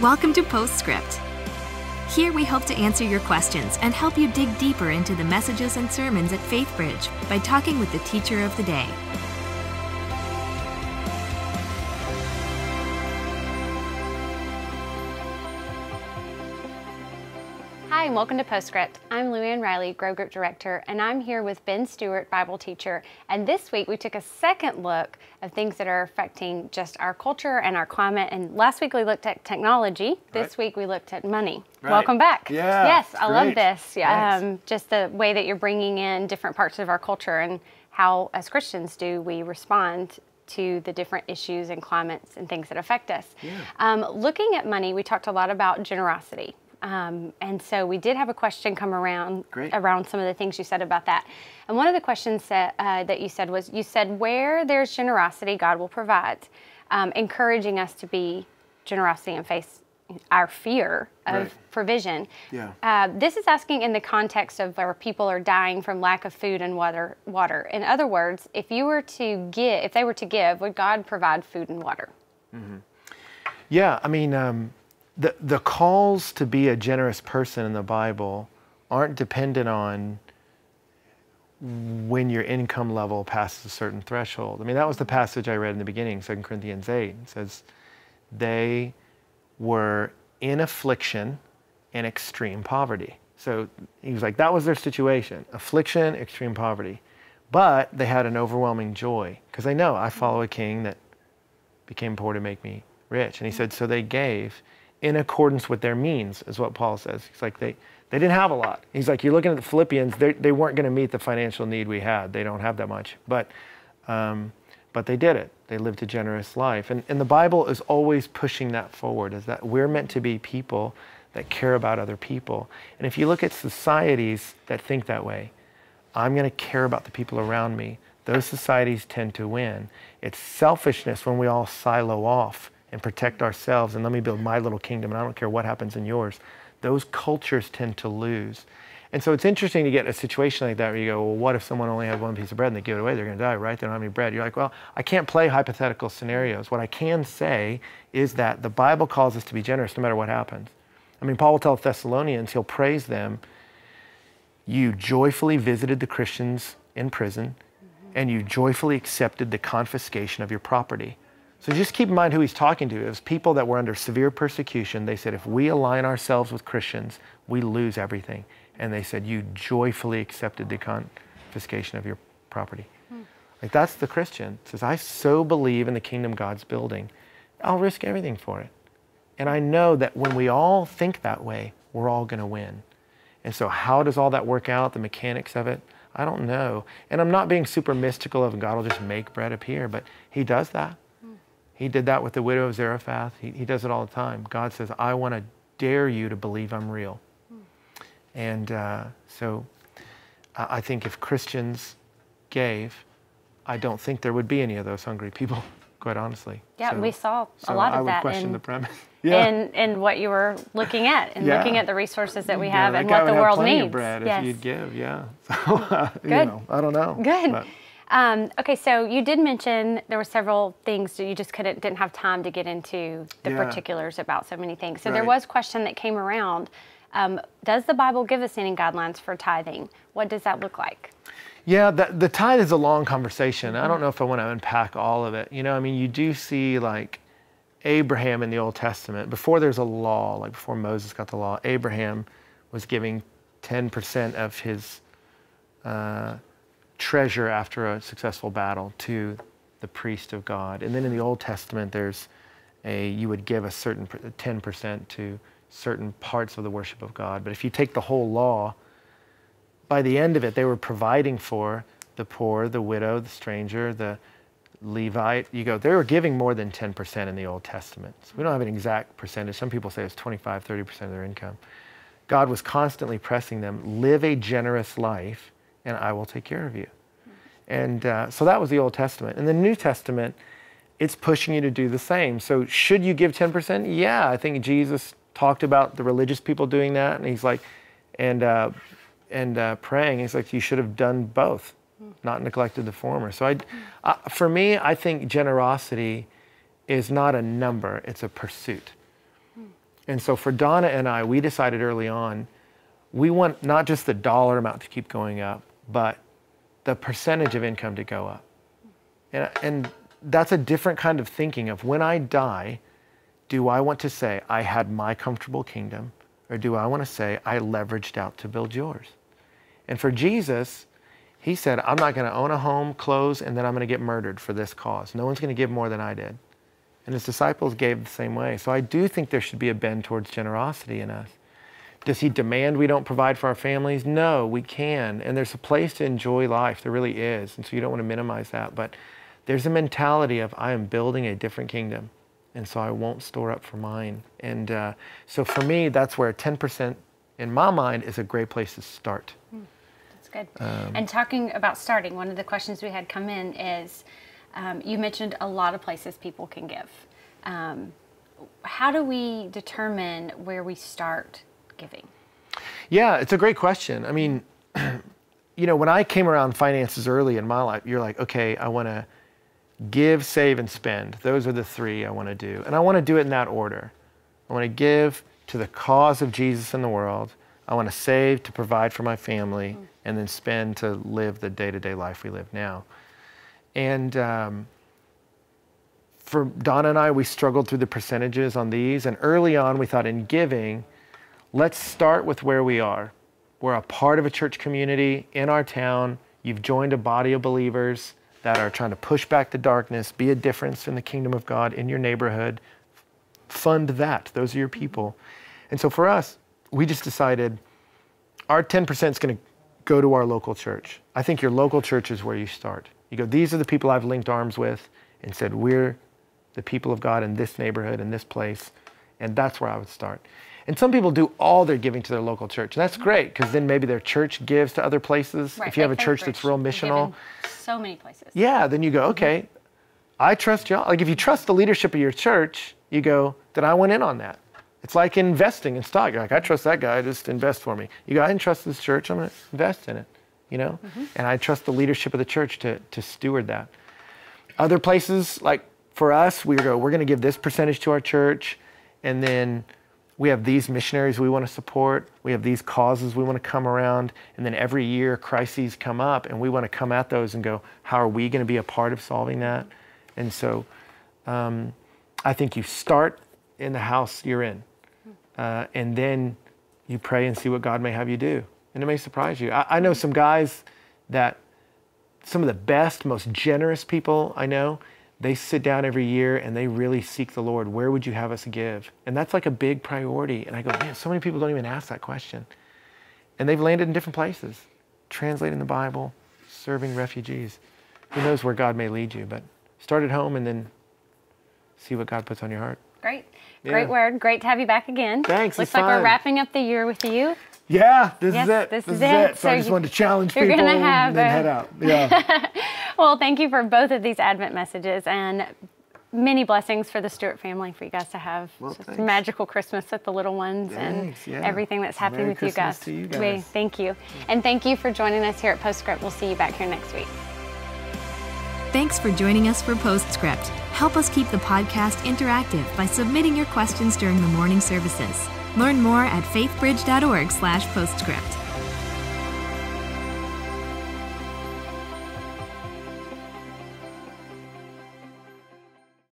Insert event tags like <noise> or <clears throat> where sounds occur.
Welcome to Postscript. Here we hope to answer your questions and help you dig deeper into the messages and sermons at FaithBridge by talking with the teacher of the day. Hi, and welcome to Postscript. I'm Luann Riley, Grow Group Director, and I'm here with Ben Stuart, Bible teacher. And this week we took a second look of things that are affecting just our culture and our climate. And last week we looked at technology. This Right. week we looked at money. Right. Welcome back. Yeah, Yes, I love this. Yeah, um, just the way that you're bringing in different parts of our culture and how, as Christians, do we respond to the different issues and climates and things that affect us. Um, looking at money, we talked a lot about generosity. Um, and so we did have a question come around Great. around some of the things you said about that. And one of the questions that, uh, that you said was you said, where there's generosity, God will provide, um, encouraging us to be generosity and face our fear of Right. provision. Yeah. Uh, this is asking in the context of where people are dying from lack of food and water. Water. In other words, if you were to give, if they were to give, would God provide food and water? Yeah, I mean, um, the the calls to be a generous person in the Bible aren't dependent on when your income level passes a certain threshold. I mean, that was the passage I read in the beginning, 2 Corinthians 8. It says, they were in affliction and extreme poverty. So he was like, that was their situation affliction, extreme poverty. But they had an overwhelming joy because they know I follow a king that became poor to make me rich. And he said, so they gave in accordance with their means, is what Paul says. He's like, they, they didn't have a lot. He's like, you're looking at the Philippians, they, they weren't going to meet the financial need we had. They don't have that much. But, um, but they did it. They lived a generous life. And, and the Bible is always pushing that forward, is that we're meant to be people that care about other people. And if you look at societies that think that way, I'm going to care about the people around me. Those societies tend to win. It's selfishness when we all silo off and protect ourselves and let me build my little kingdom and I don't care what happens in yours. Those cultures tend to lose. And so it's interesting to get a situation like that where you go, well, what if someone only had one piece of bread and they give it away? They're going to die, right? They don't have any bread. You're like, well, I can't play hypothetical scenarios. What I can say is that the Bible calls us to be generous no matter what happens. I mean, Paul will tell Thessalonians, he'll praise them you joyfully visited the Christians in prison and you joyfully accepted the confiscation of your property. So just keep in mind who he's talking to. It was people that were under severe persecution. They said, if we align ourselves with Christians, we lose everything. And they said, you joyfully accepted the confiscation of your property. Hmm. Like that's the Christian. It says, I so believe in the kingdom God's building, I'll risk everything for it. And I know that when we all think that way, we're all going to win. And so, how does all that work out, the mechanics of it? I don't know. And I'm not being super mystical of God will just make bread appear, but He does that. He did that with the widow of Zarephath. He, he does it all the time. God says, I want to dare you to believe I'm real. And uh, so, I I think if Christians gave, I don't think there would be any of those hungry people, <laughs> quite honestly. Yeah, So- we saw a lot of I would that question in- the premise. <laughs> yeah. And and what you were looking at and Yeah. looking at the resources that we Yeah, have that and what the world plenty needs. Of bread yes. if you'd give, yeah. <laughs> So, uh, you Good. know, I don't know. Good. but- Um, okay, so you did mention there were several things that you just couldn't didn't have time to get into the Yeah. particulars about so many things. So there was a question that came around. Um, does the Bible give us any guidelines for tithing? What does that look like? Yeah, the, the tithe is a long conversation. I don't know if I want to unpack all of it. You know, I mean, you do see like Abraham in the Old Testament, before there's a law, like before Moses got the law, Abraham was giving 10% of his uh, treasure after a successful battle to the priest of God. And then in the Old Testament, there's a, you would give a certain 10% to certain parts of the worship of God. But if you take the whole law, by the end of it, they were providing for the poor, the widow, the stranger, the Levite. You go, they were giving more than 10% in the Old Testament. So we don't have an exact percentage. Some people say it's 25, 30% of their income. God was constantly pressing them, live a generous life, and I will take care of you. And uh, so that was the Old Testament. In the New Testament, it's pushing you to do the same. So should you give 10%? Yeah, I think Jesus talked about the religious people doing that, and he's like, and uh, and uh, praying. He's like, you should have done both, not neglected the former. So I, uh, for me, I think generosity is not a number; it's a pursuit. And so for Donna and I, we decided early on, we want not just the dollar amount to keep going up, but the percentage of income to go up. And, and that's a different kind of thinking of when I die, do I want to say I had my comfortable kingdom, or do I want to say I leveraged out to build yours? And for Jesus, he said, I'm not going to own a home, clothes, and then I'm going to get murdered for this cause. No one's going to give more than I did. And his disciples gave the same way. So I do think there should be a bend towards generosity in us. Does he demand we don't provide for our families? No, we can. And there's a place to enjoy life. There really is. And so you don't want to minimize that. But there's a mentality of I am building a different kingdom. And so I won't store up for mine. And uh, so for me, that's where 10% in my mind is a great place to start. Mm, that's good. Um, and talking about starting, one of the questions we had come in is um, you mentioned a lot of places people can give. Um, how do we determine where we start giving? Yeah, it's a great question. I mean, <clears throat> you know, when I came around finances early in my life, you're like, okay, I want to give, save, and spend. Those are the three I want to do. And I want to do it in that order. I want to give to the cause of Jesus in the world. I want to save to provide for my family, mm-hmm. and then spend to live the day to day life we live now. And um, for Donna and I, we struggled through the percentages on these. And early on, we thought in giving, let's start with where we are. We're a part of a church community in our town. You've joined a body of believers that are trying to push back the darkness, be a difference in the kingdom of God in your neighborhood. Fund that. Those are your people. And so for us, we just decided our 10% is going to go to our local church. I think your local church is where you start. You go, these are the people I've linked arms with and said, we're the people of God in this neighborhood, in this place. And that's where I would start. And some people do all their giving to their local church. And that's great because then maybe their church gives to other places. Right, if you have a church that's real missional. So many places. Yeah, then you go, mm-hmm. okay. I trust y'all. Like if you trust the leadership of your church, you go, then I went in on that. It's like investing in stock. You're like, I trust that guy, just invest for me. You go, I didn't trust this church, I'm gonna invest in it you know? Mm-hmm. And I trust the leadership of the church to, to steward that. Other places, like for us, we go, we're going to give this percentage to our church, and then we have these missionaries we want to support, we have these causes we want to come around, and then every year crises come up, and we want to come at those and go, how are we going to be a part of solving that? And so um, I think you start in the house you're in, uh, and then you pray and see what God may have you do and it may surprise you. I, I, know some guys that some of the best, most generous people I know, they sit down every year and they really seek the Lord. Where would you have us give? And that's like a big priority. And I go, man, so many people don't even ask that question. And they've landed in different places, translating the Bible, serving refugees. Who knows where God may lead you, but start at home and then see what God puts on your heart. Great. Yeah. Great word. Great to have you back again. Thanks. Looks like we're wrapping up the year with you. Yeah, this yes, is it. This, this is, is, it. it. So, so I just wanted to challenge people gonna have and then a... head out. Yeah. <laughs> well, thank you for both of these Advent messages and many blessings for the Stuart family for you guys to have well, a magical Christmas with the little ones thanks, and yeah. everything that's happening Merry with Christmas you guys. You guys. thank you. And thank you for joining us here at Postscript. We'll see you back here next week. Thanks for joining us for Postscript. Help us keep the podcast interactive by submitting your questions during the morning services. Learn more at faithbridge.org/postscript.